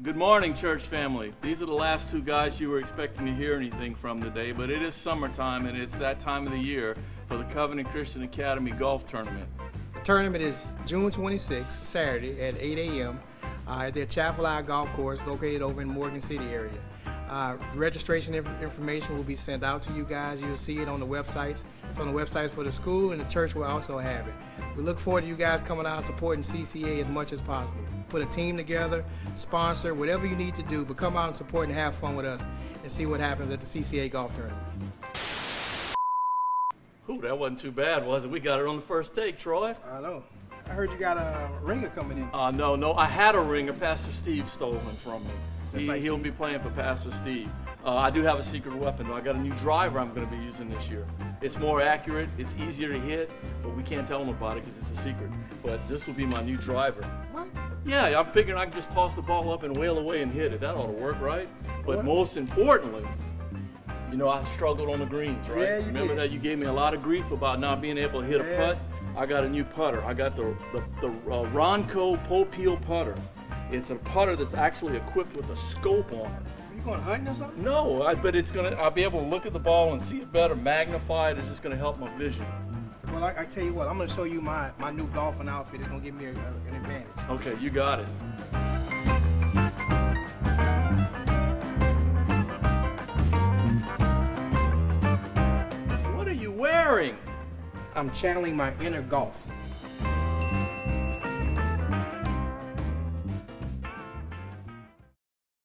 Good morning, church family. These are the last two guys you were expecting to hear anything from today, but it is summertime and it's that time of the year for the Covenant Christian Academy Golf Tournament. The tournament is June 26th, Saturday at 8 a.m. Uh, at the Atchafalaya Golf Course located over in Morgan City area. Uh, registration inf information will be sent out to you guys. You'll see it on the websites. It's on the websites for the school and the church will also have it. We look forward to you guys coming out and supporting CCA as much as possible. Put a team together, sponsor, whatever you need to do, but come out and support and have fun with us and see what happens at the CCA Golf Tournament. Ooh, that wasn't too bad, was it? We got it on the first take, Troy. I know. I heard you got a ringer coming in. Uh, no, no, I had a ringer. Pastor Steve stole him from me. Just He, like he'll be playing for Pastor Steve. Uh, I do have a secret weapon, though. I got a new driver I'm going to be using this year. It's more accurate, it's easier to hit, but we can't tell them about it because it's a secret. But this will be my new driver. What? Yeah, I'm figuring I can just toss the ball up and whale away and hit it. That ought to work, right? But What? most importantly, you know, I struggled on the greens, right? Yeah, you Remember did. that you gave me a lot of grief about not being able to hit a putt? I got a new putter. I got the the, the uh, Ronco Popeil putter. It's a putter that's actually equipped with a scope on it. Are you going hunting or something? No, I, but it's gonna. I'll be able to look at the ball and see it better, magnify it. It's just gonna help my vision. Well, I, I tell you what, I'm going to show you my, my new golfing outfit. It's going to give me a- an advantage. Okay, you got it. What are you wearing? I'm channeling my inner golf.